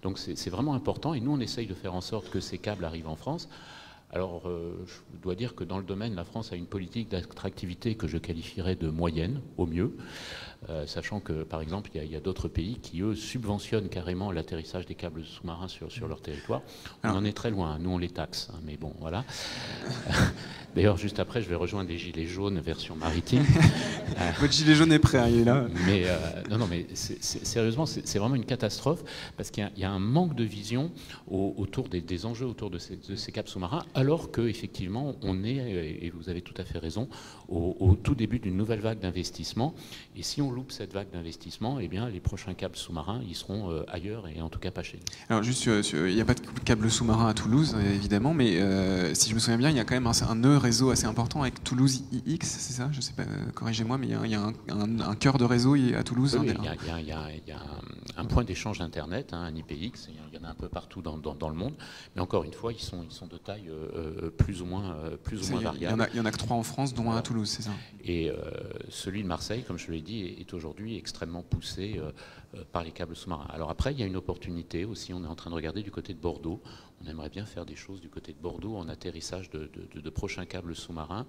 Donc c'est vraiment important et nous on essaye de faire en sorte que ces câbles arrivent en France. Alors, euh, je dois dire que dans le domaine, la France a une politique d'attractivité que je qualifierais de moyenne, au mieux. Euh, sachant que, par exemple, il y a, d'autres pays qui, eux, subventionnent carrément l'atterrissage des câbles sous-marins sur, sur, leur territoire. On en est très loin, nous on les taxe, hein, mais bon, voilà. D'ailleurs, juste après, je vais rejoindre les Gilets jaunes version maritime. Votre gilet jaune est prêt, hein, il est là. Mais euh, non, non, mais sérieusement, c'est vraiment une catastrophe parce qu'il y, a un manque de vision autour des, enjeux autour de ces, de ces câbles sous-marins, alors qu'effectivement, on est, et vous avez tout à fait raison, au, au tout début d'une nouvelle vague d'investissement. Et si on loupe cette vague d'investissement, eh bien, les prochains câbles sous-marins, ils seront euh, ailleurs et en tout cas pas chez nous. Alors, juste, il n'y a pas de câble sous-marin à Toulouse, évidemment, mais euh, si je me souviens bien, il y a quand même un, un, nœud réseau assez important avec Toulouse IX, c'est ça Je sais pas, corrigez-moi, mais il y a, un, cœur de réseau à Toulouse. Oui, il y, a, un, point d'échange Internet, hein, un IPX, il y en a un peu partout dans, le monde, mais encore une fois, ils sont, ils sont de taille euh, plus ou moins, plus ou moins variable. Il y, en a, que trois en France, dont un à Toulouse, c'est ça Et celui de Marseille, comme je l'ai dit, est aujourd'hui extrêmement poussé euh, euh, par les câbles sous-marins. Alors après, il y a une opportunité aussi, on est en train de regarder du côté de Bordeaux. On aimerait bien faire des choses du côté de Bordeaux en atterrissage de, prochains câbles sous-marins.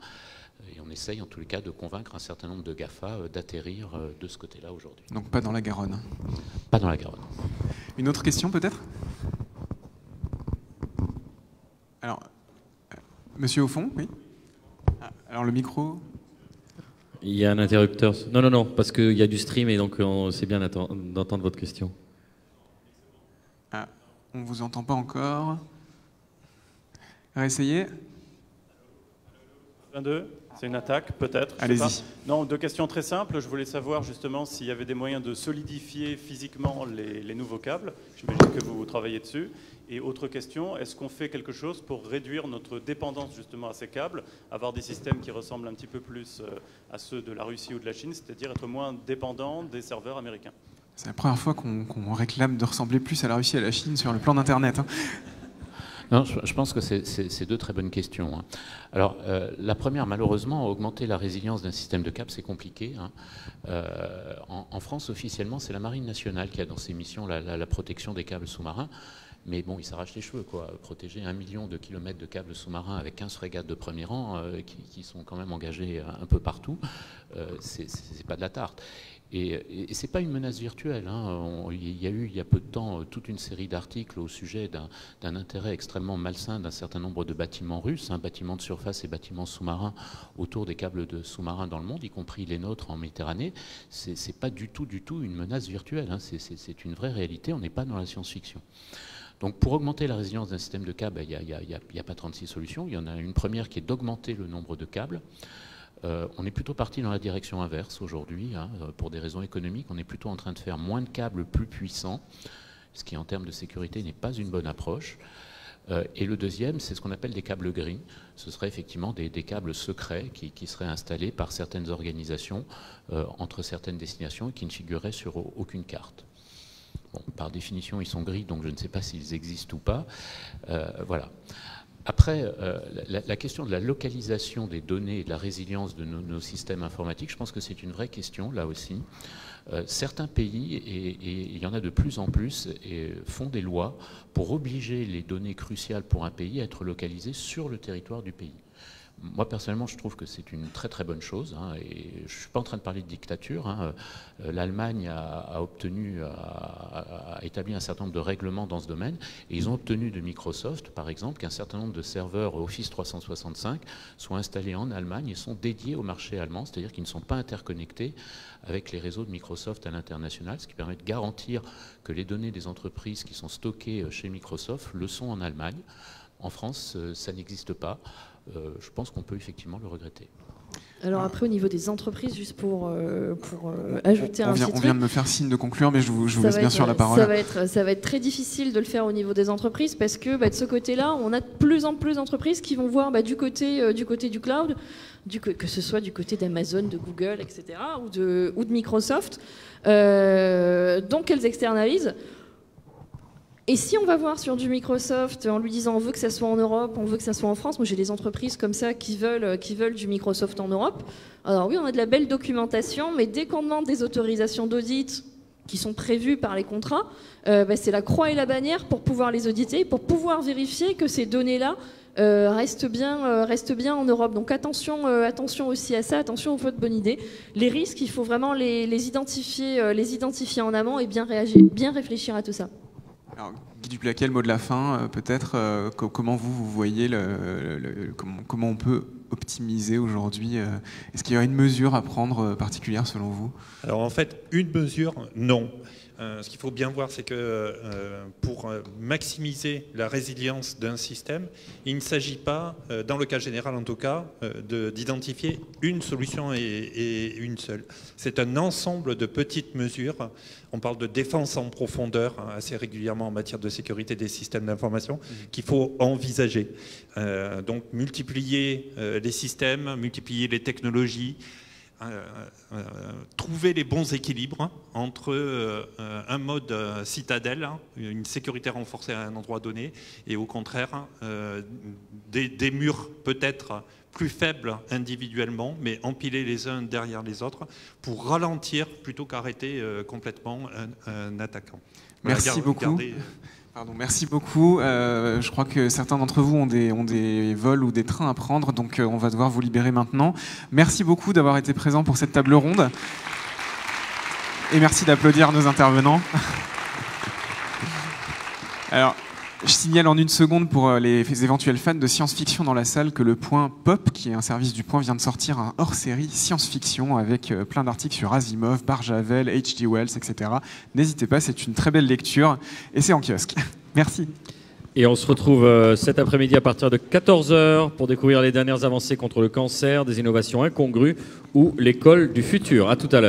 Et on essaye en tous les cas de convaincre un certain nombre de GAFA euh, d'atterrir de ce côté-là aujourd'hui. Donc pas dans la Garonne Pas dans la Garonne. Une autre question peut-être? Alors, monsieur au fond, oui? Alors le micro il y a un interrupteur. Non, non, non, parce qu'il y a du stream et donc c'est bien d'entendre votre question. Ah, on ne vous entend pas encore. Réessayez. 22, c'est une attaque peut-être. Allez-y. Non, deux questions très simples. Je voulais savoir justement s'il y avait des moyens de solidifier physiquement les, les nouveaux câbles. J'imagine que vous travaillez dessus. Et autre question, est-ce qu'on fait quelque chose pour réduire notre dépendance justement à ces câbles, avoir des systèmes qui ressemblent un petit peu plus euh, à ceux de la Russie ou de la Chine, c'est-à-dire être moins dépendant des serveurs américains? C'est la première fois qu'on réclame de ressembler plus à la Russie et à la Chine sur le plan d'Internet. Hein. Non, je, pense que c'est deux très bonnes questions. Hein. Alors, euh, la première, malheureusement, augmenter la résilience d'un système de câbles, c'est compliqué. Hein. Euh, en, France, officiellement, c'est la Marine nationale qui a dans ses missions la protection des câbles sous-marins. Mais bon, il s'arrache les cheveux, quoi. Protéger un million de kilomètres de câbles sous-marins avec 15 frégates de premier rang euh, qui, sont quand même engagées euh, un peu partout, euh, c'est pas de la tarte. Et, et, c'est pas une menace virtuelle. Hein. il y a eu il y a peu de temps toute une série d'articles au sujet d'un intérêt extrêmement malsain d'un certain nombre de bâtiments russes, hein, bâtiments de surface et bâtiments sous-marins autour des câbles de sous-marins dans le monde, y compris les nôtres en Méditerranée. C'est pas du tout, du tout une menace virtuelle. Hein. C'est une vraie réalité. On n'est pas dans la science-fiction. Donc pour augmenter la résilience d'un système de câbles, il n'y a, pas 36 solutions. Il y en a une première qui est d'augmenter le nombre de câbles. Euh, on est plutôt parti dans la direction inverse aujourd'hui, hein, euh, pour des raisons économiques. On est plutôt en train de faire moins de câbles plus puissants, ce qui en termes de sécurité n'est pas une bonne approche. Euh, et le deuxième, c'est ce qu'on appelle des câbles gris. Ce serait effectivement des, câbles secrets qui, qui, seraient installés par certaines organisations entre certaines destinations et qui ne figureraient sur aucune carte par définition, ils sont gris, donc je ne sais pas s'ils existent ou pas. Euh, voilà. Après, euh, la, question de la localisation des données et de la résilience de nos, systèmes informatiques, je pense que c'est une vraie question, là aussi. Euh, certains pays, et, il y en a de plus en plus, font des lois pour obliger les données cruciales pour un pays à être localisées sur le territoire du pays. Moi, personnellement, je trouve que c'est une très très bonne chose. Hein, et je ne suis pas en train de parler de dictature. Hein. Euh, L'Allemagne a, obtenu, établi un certain nombre de règlements dans ce domaine. Et ils ont obtenu de Microsoft, par exemple, qu'un certain nombre de serveurs Office 365 soient installés en Allemagne et sont dédiés au marché allemand, c'est-à-dire qu'ils ne sont pas interconnectés avec les réseaux de Microsoft à l'international, ce qui permet de garantir que les données des entreprises qui sont stockées chez Microsoft le sont en Allemagne. En France, euh, ça n'existe pas. Euh, je pense qu'on peut effectivement le regretter. Alors après, au niveau des entreprises, juste pour, euh, pour euh, ajouter on un vient, petit on truc, vient de me faire signe de conclure, mais je vous, je vous ça laisse bien être- sûr la parole. Ça va, être, ça va être très difficile de le faire au niveau des entreprises parce que bah, de ce côté-là, on a de plus en plus d'entreprises qui vont voir bah, du, côté, euh, du côté du cloud, du que ce soit du côté d'Amazon, de Google, etc., ou de, ou de Microsoft. Euh, donc elles externalisent. Et si on va voir sur du Microsoft en lui disant on veut que ça soit en Europe, on veut que ça soit en France, moi j'ai des entreprises comme ça qui veulent, qui veulent du Microsoft en Europe. Alors oui, on a de la belle documentation, mais dès qu'on demande des autorisations d'audit qui sont prévues par les contrats, euh, bah, c'est la croix et la bannière pour pouvoir les auditer, pour pouvoir vérifier que ces données-là euh, restent, bien, euh, restent bien en Europe. Donc attention, euh, attention aussi à ça, attention aux fautes bonne idée. Les risques, il faut vraiment les, les identifier, euh, les identifier en amont et bien, réagir, bien réfléchir à tout ça. Alors, Guy Duplaquet, le mot de la fin, euh, peut-être. euh, co- comment vous, vous voyez le, comment, comment on peut optimiser aujourd'hui euh, Est-ce qu'il y a une mesure à prendre particulière selon vous? Alors en fait, une mesure, non. Euh, ce qu'il faut bien voir, c'est que euh, pour euh, maximiser la résilience d'un système, il ne s'agit pas, euh, dans le cas général en tout cas, de- d'identifier une solution et, et une seule. C'est un ensemble de petites mesures. On parle de défense en profondeur hein, assez régulièrement en matière de sécurité des systèmes d'information qu'il faut envisager. Donc multiplier les systèmes, multiplier les technologies, trouver les bons équilibres hein, entre euh, euh, un mode euh, citadelle, hein, une sécurité renforcée à un endroit donné, et au contraire, hein, euh, des, des murs peut-être plus faibles individuellement, mais empilés les uns derrière les autres, pour ralentir plutôt qu'arrêter euh, complètement un, un attaquant. Merci beaucoup. garder, euh, Merci beaucoup. Euh, je crois que certains d'entre vous ont des, ont des vols ou des trains à prendre, donc euh, on va devoir vous libérer maintenant. Merci beaucoup d'avoir été présent pour cette table ronde. Et merci d'applaudir nos intervenants. Alors, je signale en une seconde pour euh, les éventuels fans de science-fiction dans la salle que le Point Pop, qui est un service du Point, vient de sortir un hors-série science-fiction avec euh, plein d'articles sur Asimov, Barjavel, H.G. Wells, etc. N'hésitez pas, c'est une très belle lecture et c'est en kiosque. Merci. Et on se retrouve euh, cet après-midi à partir de 14h pour découvrir les dernières avancées contre le cancer, des innovations incongrues ou l'école du futur. À tout à l'heure.